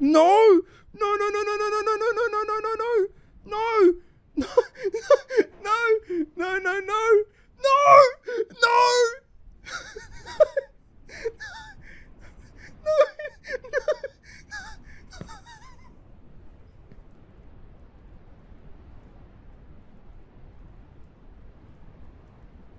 No! No, no, no,